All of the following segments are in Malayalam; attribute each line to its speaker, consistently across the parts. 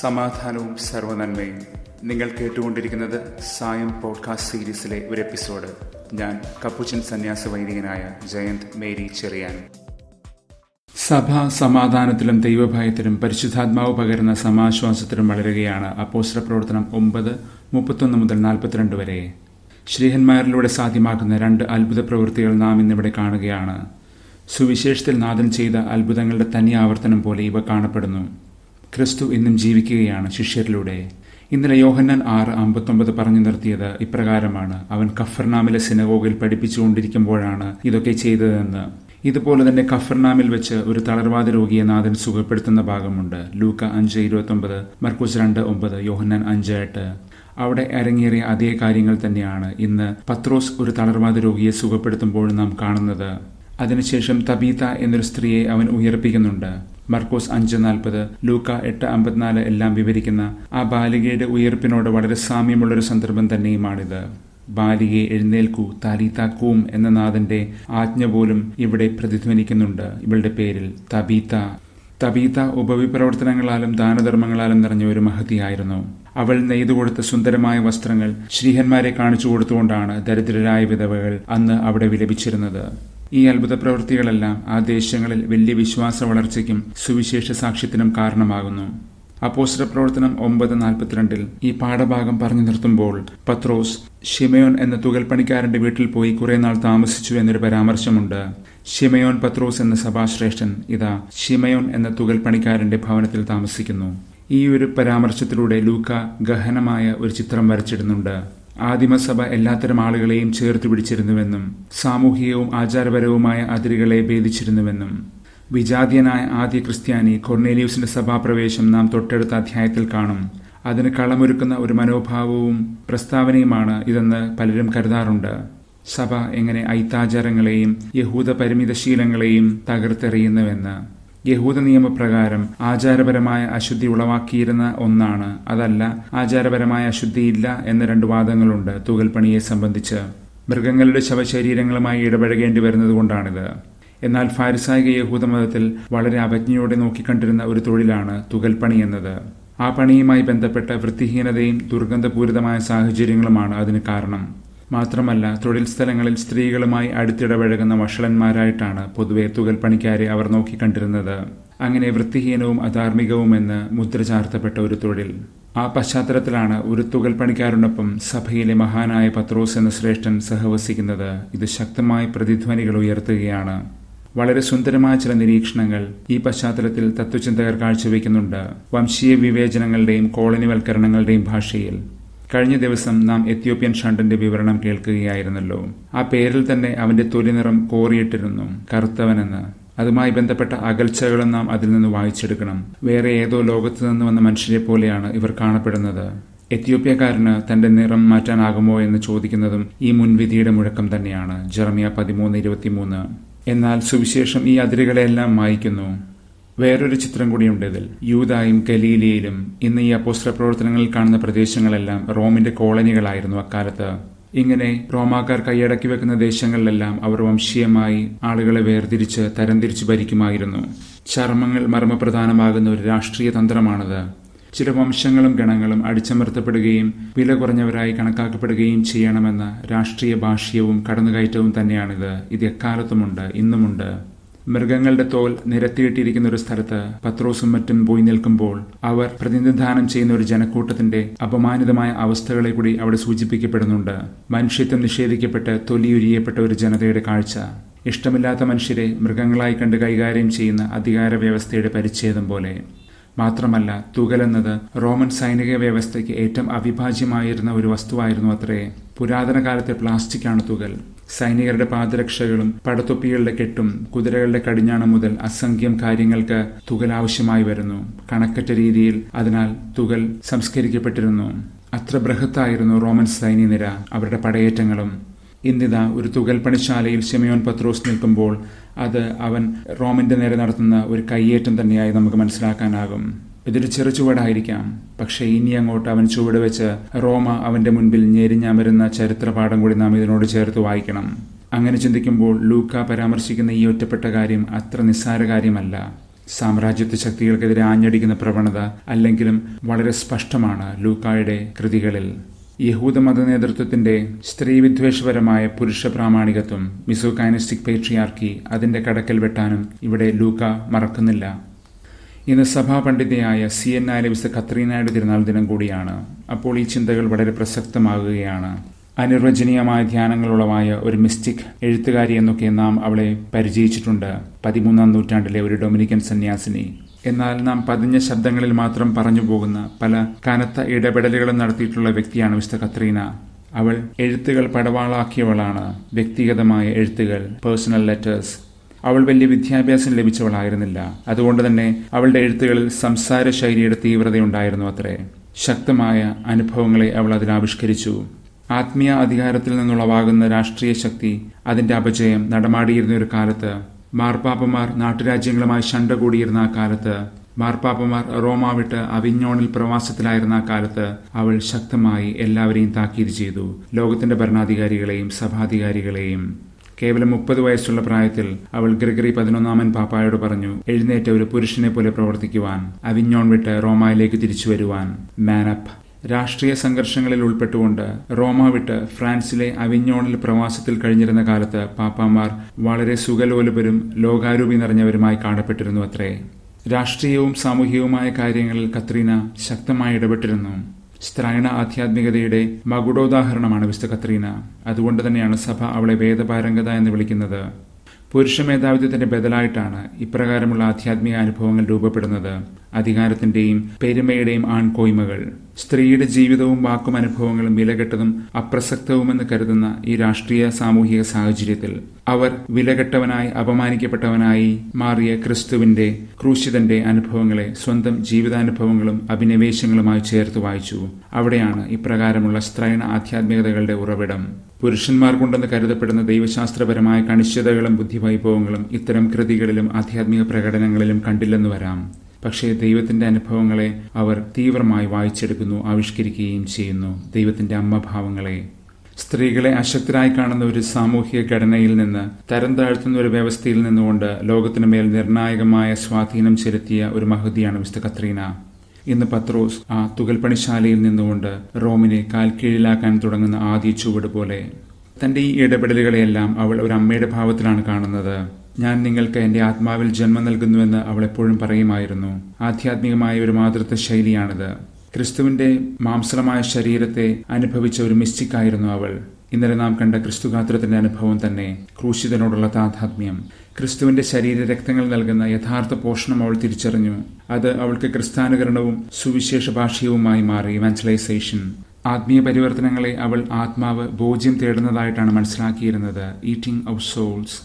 Speaker 1: സമാധാനവും സർവനന്മയും നിങ്ങൾ കേട്ടുകൊണ്ടിരിക്കുന്നത് സായം പോഡ്കാസ്റ്റ് സീരീസിലെ ഒരു എപ്പിസോഡ് ഞാൻ കപ്പുച്ചൻ സന്യാസ വൈദികനായ ജയന്ത് മേരി ചെറിയാൻ. സഭ സമാധാനത്തിലും ദൈവഭയത്തിലും പരിശുദ്ധാത്മാവ് പകരുന്ന സമാശ്വാസത്തിലും വളരുകയാണ് അപ്പോസ്റ്റർ പ്രവർത്തനം ഒമ്പത് മുപ്പത്തൊന്ന് മുതൽ നാൽപ്പത്തിരണ്ട് വരെ. ശ്രീഹന്മാരിലൂടെ സാധ്യമാക്കുന്ന രണ്ട് അത്ഭുത പ്രവൃത്തികൾ നാം ഇന്നിവിടെ കാണുകയാണ്. സുവിശേഷത്തിൽ നാഥൻ ചെയ്ത അത്ഭുതങ്ങളുടെ തനി ആവർത്തനം പോലെ ഇവ കാണപ്പെടുന്നു. ക്രിസ്തു ഇന്നും ജീവിക്കുകയാണ് ശിഷ്യരിലൂടെ. ഇന്നലെ യോഹന്നാൻ ആറ് അമ്പത്തൊമ്പത് പറഞ്ഞു നിർത്തിയത് ഇപ്രകാരമാണ്. അവൻ കഫർനാമിലെ സിനഗോഗിൽ പഠിപ്പിച്ചുകൊണ്ടിരിക്കുമ്പോഴാണ് ഇതൊക്കെ ചെയ്തതെന്ന്. ഇതുപോലെ തന്നെ കഫർനാമിൽ വെച്ച് ഒരു തളർവാദ രോഗിയെ നാഥൻ സുഖപ്പെടുത്തുന്ന ഭാഗമുണ്ട്. ലൂക്ക അഞ്ച് ഇരുപത്തൊമ്പത് മർക്കൂസ് രണ്ട് ഒമ്പത് യോഹന്നാൻ അഞ്ച് എട്ട്. അവിടെ അരങ്ങേറിയ അതേ കാര്യങ്ങൾ തന്നെയാണ് ഇന്ന് പത്രോസ് ഒരു തളർവാദ രോഗിയെ സുഖപ്പെടുത്തുമ്പോൾ നാം കാണുന്നത്. അതിനുശേഷം തബീത എന്നൊരു സ്ത്രീയെ അവൻ ഉയർപ്പിക്കുന്നുണ്ട്. മർക്കോസ് അഞ്ച് നാൽപ്പത് ലൂക്ക എട്ട് അമ്പത്തിനാല് എല്ലാം വിവരിക്കുന്ന ആ ബാലികയുടെ ഉയർപ്പിനോട് വളരെ സാമ്യമുള്ളൊരു സന്ദർഭം തന്നെയുമാണിത്. ബാലികയെ എഴുന്നേൽക്കൂ താലീതാക്കൂം എന്ന നാഥന്റെ ആജ്ഞ പോലും ഇവിടെ പ്രതിധ്വനിക്കുന്നുണ്ട്. ഇവളുടെ പേരിൽ തബീത. തബീത ഉപവിപ്രവർത്തനങ്ങളാലും ദാനധർമ്മങ്ങളാലും നിറഞ്ഞ ഒരു മഹതിയായിരുന്നു. അവൾ നെയ്തു കൊടുത്ത സുന്ദരമായ വസ്ത്രങ്ങൾ ശ്രീഹന്മാരെ കാണിച്ചു കൊടുത്തുകൊണ്ടാണ് ദരിദ്രരായ വിധവകൾ അന്ന് അവിടെ വിലപിച്ചിരുന്നത്. ഈ അത്ഭുത പ്രവൃത്തികളെല്ലാം ആ ദേശങ്ങളിൽ വലിയ വിശ്വാസ വളർച്ചയ്ക്കും സുവിശേഷ സാക്ഷ്യത്തിനും കാരണമാകുന്നു. അപ്പോസ്റ്റർ പ്രവർത്തനം ഒമ്പത് നാൽപ്പത്തിരണ്ടിൽ ഈ പാഠഭാഗം പറഞ്ഞു നിർത്തുമ്പോൾ പത്രോസ് ഷിമയോൻ എന്ന തുകൽപ്പണിക്കാരന്റെ വീട്ടിൽ പോയി കുറെ നാൾ താമസിച്ചു എന്നൊരു പരാമർശമുണ്ട്. ഷിമയോൻ പത്രോസ് എന്ന സഭാശ്രേഷ്ഠൻ ഇതാ ഷിമയോൻ എന്ന തുകൽപ്പണിക്കാരന്റെ ഭവനത്തിൽ താമസിക്കുന്നു. ഈ ഒരു പരാമർശത്തിലൂടെ ലൂക്ക ഗഹനമായ ഒരു ചിത്രം വരച്ചിടുന്നുണ്ട്. ആദിമസഭ എല്ലാത്തരം ആളുകളെയും ചേർത്ത് പിടിച്ചിരുന്നുവെന്നും സാമൂഹികവും ആചാരപരവുമായ അതിരുകളെ ഭേദിച്ചിരുന്നുവെന്നും. വിജാതിയനായ ആദ്യ ക്രിസ്ത്യാനി കൊർണേലിയൂസിന്റെ സഭാപ്രവേശം നാം തൊട്ടടുത്ത അധ്യായത്തിൽ കാണും. അതിന് കളമൊരുക്കുന്ന ഒരു മനോഭാവവും പ്രസ്താവനയുമാണ് ഇതെന്ന് പലരും കരുതാറുണ്ട്. സഭ എങ്ങനെ ഐത്താചാരങ്ങളെയും യഹൂദ പരിമിതശീലങ്ങളെയും തകർത്തെറിയുന്നുവെന്ന്. യഹൂദ നിയമപ്രകാരം ആചാരപരമായ അശുദ്ധി ഉളവാക്കിയിരുന്ന ഒന്നാണ്. അതല്ല ആചാരപരമായ അശുദ്ധിയില്ല എന്ന രണ്ട് വാദങ്ങളുണ്ട് തുകൽപ്പണിയെ സംബന്ധിച്ച്. മൃഗങ്ങളുടെ ശവശരീരങ്ങളുമായി ഇടപഴകേണ്ടി വരുന്നത് കൊണ്ടാണിത്. എന്നാൽ ഫാരിസായിക യഹൂദ മതത്തിൽ വളരെ അവജ്ഞയോടെ നോക്കിക്കണ്ടിരുന്ന ഒരു തൊഴിലാണ് തുകൽപ്പണി എന്നത്. ആ പണിയുമായി ബന്ധപ്പെട്ട വൃത്തിഹീനതയും ദുർഗന്ധപൂരിതമായ സാഹചര്യങ്ങളുമാണ് അതിന് കാരണം. മാത്രമല്ല തൊഴിൽ സ്ഥലങ്ങളിൽ സ്ത്രീകളുമായി അടുത്തിടപഴകുന്ന വഷളന്മാരായിട്ടാണ് പൊതുവെ തുകൽപ്പണിക്കാരെ അവർ നോക്കിക്കണ്ടിരുന്നത് അങ്ങനെ വൃത്തിഹീനവും അധാർമികവുമെന്ന് മുദ്ര ചാർത്തപ്പെട്ട ഒരു തൊഴിൽ. ആ പശ്ചാത്തലത്തിലാണ് ഒരു തുകൽപ്പണിക്കാരനൊപ്പം സഭയിലെ മഹാനായ പത്രോസ് എന്ന ശ്രേഷ്ഠൻ സഹവസിക്കുന്നത്. ഇത് ശക്തമായ പ്രതിധ്വനികൾ ഉയർത്തുകയാണ്. വളരെ സുന്ദരമായ ചില നിരീക്ഷണങ്ങൾ ഈ പശ്ചാത്തലത്തിൽ തത്വചിന്തകർ കാഴ്ചവെക്കുന്നുണ്ട്. വംശീയ വിവേചനങ്ങളുടെയും കോളനിവൽക്കരണങ്ങളുടെയും ഭാഷയിൽ. കഴിഞ്ഞ ദിവസം നാം എത്യോപ്യൻ ഷണ്ടിന്റെ വിവരണം കേൾക്കുകയായിരുന്നല്ലോ. ആ പേരിൽ തന്നെ അവന്റെ തൊലിനിറം കോറിയിട്ടിരുന്നു. കറുത്തവനെന്ന്. അതുമായി ബന്ധപ്പെട്ട അകൽച്ചകളും നാം അതിൽ നിന്ന് വായിച്ചെടുക്കണം. വേറെ ഏതോ ലോകത്തു നിന്ന് വന്ന മനുഷ്യരെ പോലെയാണ് ഇവർ കാണപ്പെടുന്നത്. എത്യോപ്യക്കാരന് തന്റെ നിറം മാറ്റാനാകുമോ എന്ന് ചോദിക്കുന്നതും ഈ മുൻവിധിയുടെ മുഴക്കം തന്നെയാണ്. ജെറമിയ പതിമൂന്ന് ഇരുപത്തിമൂന്ന്. എന്നാൽ സുവിശേഷം ഈ അതിരുകളെല്ലാം മായ്ക്കുന്നു. വേറൊരു ചിത്രം കൂടിയുണ്ട് ഇതിൽ. യൂതായും കലീലിയയിലും ഇന്ന് ഈ അപ്പോസ്ത്ര പ്രവർത്തനങ്ങളിൽ കാണുന്ന പ്രദേശങ്ങളെല്ലാം റോമിന്റെ കോളനികളായിരുന്നു അക്കാലത്ത്. ഇങ്ങനെ റോമാക്കാർ കൈയടക്കി വെക്കുന്ന ദേശങ്ങളിലെല്ലാം അവർ വംശീയമായി ആളുകളെ വേർതിരിച്ച് തരംതിരിച്ച് ഭരിക്കുമായിരുന്നു. ചർമ്മങ്ങൾ മർമ്മപ്രധാനമാകുന്ന ഒരു രാഷ്ട്രീയ തന്ത്രമാണത്. ചില വംശങ്ങളും ഗണങ്ങളും അടിച്ചമർത്തപ്പെടുകയും വില കുറഞ്ഞവരായി കണക്കാക്കപ്പെടുകയും ചെയ്യണമെന്ന രാഷ്ട്രീയ ഭാഷ്യവും കടന്നുകയറ്റവും തന്നെയാണിത്. ഇത് എക്കാലത്തുമുണ്ട് ഇന്നുമുണ്ട്. മൃഗങ്ങളുടെ തോൽ നിരത്തിയിട്ടിരിക്കുന്ന ഒരു സ്ഥലത്ത് പത്രോസും മറ്റും പോയി നിൽക്കുമ്പോൾ അവർ പ്രതിനിധാനം ചെയ്യുന്ന ഒരു ജനക്കൂട്ടത്തിന്റെ അപമാനിതമായ അവസ്ഥകളെ കൂടി അവിടെ സൂചിപ്പിക്കപ്പെടുന്നുണ്ട്. മനുഷ്യത്വം നിഷേധിക്കപ്പെട്ട് തൊലിയുരിയപ്പെട്ട ഒരു ജനതയുടെ കാഴ്ച. ഇഷ്ടമില്ലാത്ത മനുഷ്യരെ മൃഗങ്ങളായി കണ്ട് കൈകാര്യം ചെയ്യുന്ന അധികാര വ്യവസ്ഥയുടെ പരിച്ഛേദം പോലെ. മാത്രമല്ല തുകലെന്നത് റോമൻ സൈനിക വ്യവസ്ഥയ്ക്ക് ഏറ്റവും അവിഭാജ്യമായിരുന്ന ഒരു വസ്തുവായിരുന്നു അത്രേ. പുരാതന കാലത്തെ പ്ലാസ്റ്റിക്കാണ് തുകൽ. സൈനികരുടെ പാദരക്ഷകളും പടത്തൊപ്പികളുടെ കെട്ടും കുതിരകളുടെ കടിഞ്ഞാണം മുതൽ അസംഖ്യം കാര്യങ്ങൾക്ക് തുകൽ ആവശ്യമായി വരുന്നു. കണക്കറ്റ രീതിയിൽ അതിനാൽ തുകൽ സംസ്കരിക്കപ്പെട്ടിരുന്നു. അത്ര ബൃഹത്തായിരുന്നു റോമൻ സൈന്യനിര അവരുടെ പടയേറ്റങ്ങളും. ഇന്നിതാ ഒരു തുകൽ പണിശാലയിൽ ഷെമിയോൻ പത്രോസ് നിൽക്കുമ്പോൾ അത് അവൻ റോമിന്റെ നേരെ നടത്തുന്ന ഒരു കയ്യേറ്റം തന്നെയായി നമുക്ക് മനസ്സിലാക്കാനാകും. ഇതൊരു ചെറു ചുവടായിരിക്കാം. പക്ഷേ ഇനി അങ്ങോട്ട് അവൻ ചുവട് വെച്ച് റോമ അവന്റെ മുൻപിൽ ഞെരിഞ്ഞമരുന്ന ചരിത്രപാഠം കൂടി നാം ഇതിനോട് ചേർത്ത് വായിക്കണം. അങ്ങനെ ചിന്തിക്കുമ്പോൾ ലൂക്ക പരാമർശിക്കുന്ന ഈ ഒറ്റപ്പെട്ട കാര്യം അത്ര നിസ്സാര കാര്യമല്ല. സാമ്രാജ്യത്വ ശക്തികൾക്കെതിരെ ആഞ്ഞടിക്കുന്ന പ്രവണത അല്ലെങ്കിലും വളരെ സ്പഷ്ടമാണ് ലൂക്കായുടെ കൃതികളിൽ. യഹൂദ മത നേതൃത്വത്തിന്റെ സ്ത്രീവിദ്വേഷപരമായ പുരുഷ പ്രാമാണികത്വം മിസോകൈനസ്റ്റിക് പേട്രിയാർക്കി അതിന്റെ കടക്കൽ വെട്ടാനും ഇവിടെ ലൂക്ക മറക്കുന്നില്ല. ഇന്ന് സഭാ പണ്ഡിതയായ സി എൻ ആയ വിശുദ്ധ തിരുനാൾ ദിനം കൂടിയാണ്. അപ്പോൾ ഈ ചിന്തകൾ വളരെ പ്രസക്തമാകുകയാണ്. അനിർവചനീയമായ ധ്യാനങ്ങളുളവായ ഒരു മിസ്റ്റിക് എഴുത്തുകാരി എന്നൊക്കെ നാം അവളെ പരിചയിച്ചിട്ടുണ്ട്. പതിമൂന്നാം നൂറ്റാണ്ടിലെ ഒരു ഡൊമിനിക്കൻ സന്യാസിനി. എന്നാൽ നാം പതിഞ്ഞ ശബ്ദങ്ങളിൽ മാത്രം പറഞ്ഞു പോകുന്ന പല കനത്ത ഇടപെടലുകളും നടത്തിയിട്ടുള്ള വ്യക്തിയാണ് മിസ്റ്റർ കത്രീന. അവൾ എഴുത്തുകൾ പടവാളാക്കിയവളാണ്. വ്യക്തിഗതമായ എഴുത്തുകൾ പേഴ്സണൽ ലെറ്റേഴ്സ് അവൾ വലിയ വിദ്യാഭ്യാസം ലഭിച്ചവളായിരുന്നില്ല. അതുകൊണ്ട് തന്നെ അവളുടെ എഴുത്തുകളിൽ സംസാര ശൈലിയുടെ തീവ്രതയുണ്ടായിരുന്നു അത്രേ. ശക്തമായ അനുഭവങ്ങളെ അവൾ അതിൽ ആവിഷ്കരിച്ചു ആത്മീയ അധികാരത്തിൽ നിന്നുളവാകുന്ന രാഷ്ട്രീയ ശക്തി അതിന്റെ അപജയം നടമാടിയിരുന്ന ഒരു കാലത്ത്. മാർപ്പാപ്പമാർ നാട്ടുരാജ്യങ്ങളുമായി ശണ്ട കൂടിയിരുന്ന ആ കാലത്ത്. മാർപ്പാപ്പമാർ റോമ വിട്ട് അവിഞ്ഞോണിൽ പ്രവാസത്തിലായിരുന്ന ആ കാലത്ത് അവൾ ശക്തമായി എല്ലാവരെയും താക്കീത് ചെയ്തു. ലോകത്തിന്റെ ഭരണാധികാരികളെയും സഭാധികാരികളെയും. കേവലം മുപ്പത് വയസ്സുള്ള പ്രായത്തിൽ അവൾ ഗ്രിഗറി പതിനൊന്നാമൻ പാപ്പായോട് പറഞ്ഞു എഴുന്നേറ്റ ഒരു പുരുഷനെ പോലെ പ്രവർത്തിക്കുവാൻ അവിഞ്ഞോൺ വിട്ട് റോമയിലേക്ക് തിരിച്ചു വരുവാൻ മാനപ്പ് രാഷ്ട്രീയ സംഘർഷങ്ങളിൽ ഉൾപ്പെട്ടുകൊണ്ട് റോമ വിട്ട് ഫ്രാൻസിലെ അവിഞ്ഞോണിൽ പ്രവാസത്തിൽ കഴിഞ്ഞിരുന്ന കാലത്ത് പാപ്പാമാർ വളരെ സുഖലോലുപരും ലോകാരൂപി നിറഞ്ഞവരുമായി കാണപ്പെട്ടിരുന്നു അത്രേ. രാഷ്ട്രീയവും സാമൂഹികവുമായ കാര്യങ്ങളിൽ കത്രീന ശക്തമായി ഇടപെട്ടിരുന്നു. സ്ത്രൈണ ആധ്യാത്മികതയുടെ മകുടോദാഹരണമാണ് വിശുദ്ധ കത്രീന. അതുകൊണ്ട് തന്നെയാണ് സഭ അവളെ വേദപാരംഗത എന്ന് വിളിക്കുന്നത്. പുരുഷ മേധാവിത്വത്തിന്റെ ബദലായിട്ടാണ് ഇപ്രകാരമുള്ള ആധ്യാത്മിക അനുഭവങ്ങൾ രൂപപ്പെടുന്നത്. അധികാരത്തിന്റെയും പെരുമയുടെയും ആൺകോയ്മകൾ. സ്ത്രീയുടെ ജീവിതവും വാക്കും അനുഭവങ്ങളും വിലകെട്ടതും അപ്രസക്തവുമെന്ന് കരുതുന്ന ഈ രാഷ്ട്രീയ സാമൂഹിക സാഹചര്യത്തിൽ അവർ വിലകെട്ടവനായി അപമാനിക്കപ്പെട്ടവനായി മാറിയ ക്രിസ്തുവിന്റെ ക്രൂശിതന്റെ അനുഭവങ്ങളെ സ്വന്തം ജീവിതാനുഭവങ്ങളും അഭിനിവേശങ്ങളുമായി ചേർത്ത് വായിച്ചു. അവിടെയാണ് ഇപ്രകാരമുള്ള സ്ത്രൈണ ആധ്യാത്മികതകളുടെ ഉറവിടം. പുരുഷന്മാർക്കുണ്ടെന്ന് കരുതപ്പെടുന്ന ദൈവശാസ്ത്രപരമായ കണിശ്ചിതകളും ബുദ്ധിവൈഭവങ്ങളും ഇത്തരം കൃതികളിലും ആധ്യാത്മിക പ്രകടനങ്ങളിലും കണ്ടില്ലെന്ന് വരാം. പക്ഷേ ദൈവത്തിന്റെ അനുഭവങ്ങളെ അവർ തീവ്രമായി വായിച്ചെടുക്കുന്നു ആവിഷ്കരിക്കുകയും ചെയ്യുന്നു. ദൈവത്തിന്റെ അമ്മഭാവങ്ങളെ. സ്ത്രീകളെ അശക്തരായി കാണുന്ന ഒരു സാമൂഹിക ഘടനയിൽ നിന്ന് തരം താഴ്ത്തുന്ന ഒരു വ്യവസ്ഥയിൽ നിന്നുകൊണ്ട് ലോകത്തിനു മേൽ നിർണായകമായ സ്വാധീനം ചെലുത്തിയ ഒരു മഹതിയാണ് മിസ്റ്റർ കത്രീന. ഇന്ന് പത്രോസ് ആ തുകൽപ്പണിശാലയിൽ നിന്നുകൊണ്ട് റോമിനെ കാൽക്കീഴിലാക്കാൻ തുടങ്ങുന്ന ആദ്യ ചുവട് പോലെ. തന്റെ ഈ ഇടപെടലുകളെയെല്ലാം അവൾ ഒരു അമ്മയുടെ ഭാവത്തിലാണ് കാണുന്നത്. ഞാൻ നിങ്ങൾക്ക് എന്റെ ആത്മാവിൽ ജന്മം നൽകുന്നുവെന്ന് അവൾ എപ്പോഴും പറയുമായിരുന്നു. ആധ്യാത്മികമായ ഒരു മാതൃത്വ ശൈലിയാണിത്. ക്രിസ്തുവിന്റെ മാംസളമായ ശരീരത്തെ അനുഭവിച്ച ഒരു മിസ്റ്റിക്കായിരുന്നു അവൾ. ഇന്നലെ നാം കണ്ട ക്രിസ്തുഗാത്രത്തിന്റെ അനുഭവം തന്നെ ക്രൂശിതനോടുള്ള താതാത്മ്യം. ക്രിസ്തുവിന്റെ ശരീര രക്തങ്ങൾ നൽകുന്ന യഥാർത്ഥ പോഷണം അവൾ തിരിച്ചറിഞ്ഞു. അത് അവൾക്ക് ക്രിസ്താനുകരണവും സുവിശേഷ ഭാഷയവുമായി മാറി. ഇവാഞ്ചലൈസേഷൻ ആത്മീയ പരിവർത്തനങ്ങളെ അവൾ ആത്മാവ് ബോധ്യം തേടുന്നതായിട്ടാണ് മനസ്സിലാക്കിയിരുന്നത്. ഈറ്റിംഗ് ഔഫ് സോൾസ്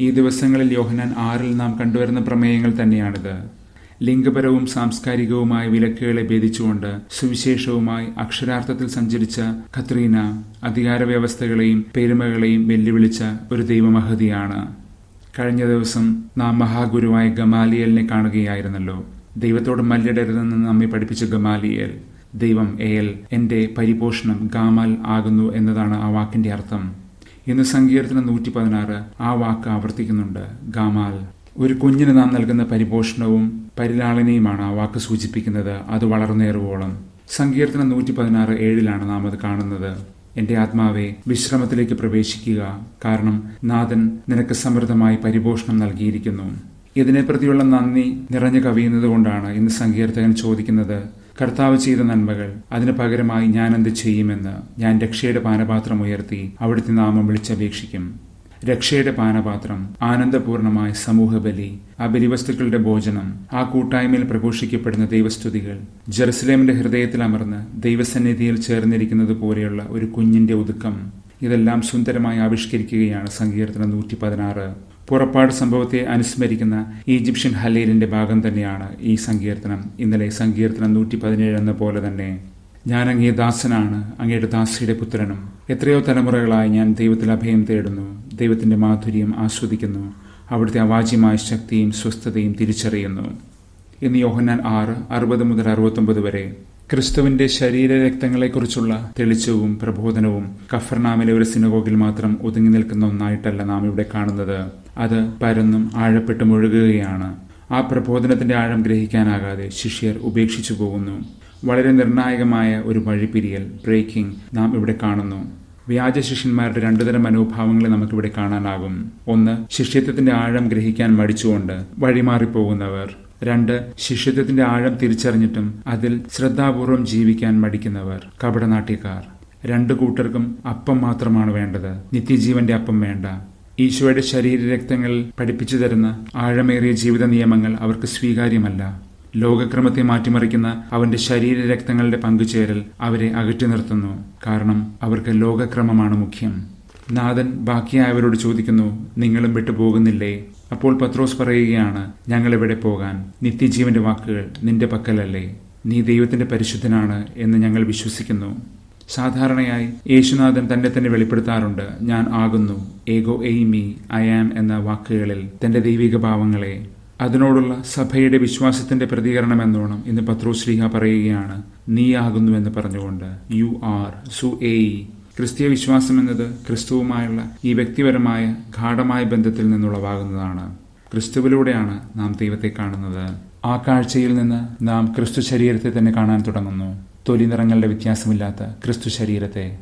Speaker 1: ഈ ദിവസങ്ങളിൽ യോഹനാൻ ആറിൽ നാം കണ്ടുവരുന്ന പ്രമേയങ്ങൾ തന്നെയാണിത്. ലിംഗപരവും സാംസ്കാരികവുമായ വിലക്കുകളെ ഭേദിച്ചുകൊണ്ട് സുവിശേഷവുമായി അക്ഷരാർത്ഥത്തിൽ സഞ്ചരിച്ച ഖത്രീന അധികാര വ്യവസ്ഥകളെയും പെരുമകളെയും വെല്ലുവിളിച്ച ഒരു ദൈവമഹതിയാണ്. കഴിഞ്ഞ ദിവസം നാം മഹാഗുരുവായ ഗമാലിയലിനെ കാണുകയായിരുന്നല്ലോ. ദൈവത്തോട് മല്ലിടരുതെന്ന് നമ്മെ പഠിപ്പിച്ച ഗമാലിയൽ ദൈവം എയൽ എന്റെ പരിപോഷണം ഗാമാൽ ആകുന്നു എന്നതാണ് ആ വാക്കിന്റെ അർത്ഥം. ഇന്ന് സങ്കീർത്തനം നൂറ്റി പതിനാറ് ആ വാക്ക് ആവർത്തിക്കുന്നുണ്ട്. ഗാമാൽ. ഒരു കുഞ്ഞിന് നാം നൽകുന്ന പരിപോഷണവും പരിലാളനയുമാണ് ആ വാക്ക് സൂചിപ്പിക്കുന്നത്. അത് വളർന്നേറുവോളം. സങ്കീർത്തനം നൂറ്റി പതിനാറ് ഏഴിലാണ് നാം അത് കാണുന്നത്. എന്റെ ആത്മാവെ വിശ്രമത്തിലേക്ക് പ്രവേശിക്കുക. കാരണം നാഥൻ നിനക്ക് സമൃദ്ധമായി പരിപോഷണം നൽകിയിരിക്കുന്നു. ഇതിനെ പ്രതിയുള്ള നന്ദി നിറഞ്ഞു കവിയുന്നത് കൊണ്ടാണ് ഇന്ന് സങ്കീർത്തകൻ ചോദിക്കുന്നത്. കർത്താവ് ചെയ്ത നന്മകൾ അതിന് പകരമായി ഞാൻ എന്ത് ചെയ്യുമെന്ന്? ഞാൻ രക്ഷയുടെ പാനപാത്രം ഉയർത്തി അവിടുത്തെ നാമം വിളിച്ചപേക്ഷിക്കും. രക്ഷയുടെ പാനപാത്രം ആനന്ദപൂർണമായ സമൂഹബലി ആ ബലിവസ്തുക്കളുടെ ഭോജനം ആ കൂട്ടായ്മയിൽ പ്രഘോഷിക്കപ്പെടുന്ന ദൈവസ്തുതികൾ ജെറുസലേമിന്റെ ഹൃദയത്തിൽ അമർന്ന് ദൈവസന്നിധിയിൽ ചേർന്നിരിക്കുന്നത് പോലെയുള്ള ഒരു കുഞ്ഞിന്റെ ഒതുക്കം ഇതെല്ലാം സുന്ദരമായി ആവിഷ്കരിക്കുകയാണ് സങ്കീർത്തനം നൂറ്റി പതിനാറ് പുറപ്പാട് സംഭവത്തെ അനുസ്മരിക്കുന്ന ഈജിപ്ഷ്യൻ ഹലീലിന്റെ ഭാഗം തന്നെയാണ് ഈ സങ്കീർത്തനം. ഇന്നലെ സങ്കീർത്തനം നൂറ്റി പതിനേഴ് എന്ന പോലെ തന്നെ. ഞാൻ അങ്ങേ ദാസനാണ് അങ്ങയുടെ ദാസിയുടെ പുത്രനും. എത്രയോ തലമുറകളായി ഞാൻ ദൈവത്തിൽ അഭയം തേടുന്നു. ദൈവത്തിന്റെ മാധുര്യം ആസ്വദിക്കുന്നു. അവിടുത്തെ അവാജ്യമായ ശക്തിയും സ്വസ്ഥതയും തിരിച്ചറിയുന്നു. ഇന്ന് യോഹന്നാൻ ആറ് അറുപത് മുതൽ അറുപത്തൊമ്പത് വരെ ക്രിസ്തുവിന്റെ ശരീര രക്തങ്ങളെക്കുറിച്ചുള്ള തെളിച്ചവും പ്രബോധനവും കഫർനാമിലെ ഒരു സിനഗോഗിൽ മാത്രം ഒതുങ്ങി നിൽക്കുന്ന ഒന്നായിട്ടല്ല നാം ഇവിടെ കാണുന്നത്. അത് പരന്നും ആഴപ്പെട്ടും ഒഴുകുകയാണ് ആ പ്രബോധനത്തിന്റെ ആഴം ഗ്രഹിക്കാനാകാതെ ശിഷ്യർ ഉപേക്ഷിച്ചു പോകുന്നു വളരെ നിർണായകമായ ഒരു വഴിപിരിയൽ ബ്രേക്കിംഗ് നാം ഇവിടെ കാണുന്നു. വ്യാജ ശിഷ്യന്മാരുടെ രണ്ടുതരം മനോഭാവങ്ങളെ നമുക്കിവിടെ കാണാനാകും. ഒന്ന് ശിഷ്യത്വത്തിന്റെ ആഴം ഗ്രഹിക്കാൻ മടിച്ചുകൊണ്ട് വഴിമാറിപ്പോകുന്നവർ. രണ്ട് ശിഷ്യത്വത്തിന്റെ ആഴം തിരിച്ചറിഞ്ഞിട്ടും അതിൽ ശ്രദ്ധാപൂർവം ജീവിക്കാൻ മടിക്കുന്നവർ. കപടനാട്യക്കാർ. രണ്ടു കൂട്ടർക്കും അപ്പം മാത്രമാണ് വേണ്ടത്. നിത്യജീവന്റെ അപ്പം വേണ്ട. ഈശോയുടെ ശരീരരക്തങ്ങൾ പഠിപ്പിച്ചു തരുന്ന ആഴമേറിയ ജീവിത നിയമങ്ങൾ അവർക്ക് സ്വീകാര്യമല്ല. ലോകക്രമത്തെ മാറ്റിമറിക്കുന്ന അവന്റെ ശരീരരക്തങ്ങളുടെ പങ്കുചേരൽ അവരെ അകറ്റി നിർത്തുന്നു. കാരണം അവർക്ക് ലോകക്രമമാണ് മുഖ്യം. നാഥൻ ബാക്കിയായവരോട് ചോദിക്കുന്നു നിങ്ങളും വിട്ടുപോകുന്നില്ലേ അപ്പോൾ പത്രോസ് പറയുകയാണ് ഞങ്ങൾ ഇവിടെ പോകാൻ? നിത്യജീവന്റെ വാക്കുകൾ നിന്റെ പക്കലല്ലേ. നീ ദൈവത്തിന്റെ പരിശുദ്ധനാണ് എന്ന് ഞങ്ങൾ വിശ്വസിക്കുന്നു. സാധാരണയായി യേശുനാഥൻ തന്നെ തന്നെ വെളിപ്പെടുത്താറുണ്ട് ഞാൻ ആകുന്നു. ഏഗോ എയ്മി ഐ ആം എന്ന വാക്കുകളിൽ തന്റെ ദൈവിക ഭാവങ്ങളെ. അതിനോടുള്ള സഭയുടെ വിശ്വാസത്തിന്റെ പ്രതികരണം എന്നോണം ഇന്ന് പത്രോശ്രീഹ പറയുകയാണ് നീയാകുന്നു എന്ന് പറഞ്ഞുകൊണ്ട് യു ആർ സു എ ക്രിസ്തീയ വിശ്വാസം എന്നത് ക്രിസ്തുവുമായുള്ള ഈ വ്യക്തിപരമായ ഗാഠമായ ബന്ധത്തിൽ നിന്നുളവാകുന്നതാണ്. ക്രിസ്തുവിലൂടെയാണ് നാം ദൈവത്തെ കാണുന്നത്. ആ കാഴ്ചയിൽ നിന്ന് നാം ക്രിസ്തു ശരീരത്തെ തന്നെ കാണാൻ തുടങ്ങുന്നു. തൊലി നിറങ്ങളുടെ വ്യത്യാസമില്ലാത്ത ക്രിസ്തു ശരീരത്തെ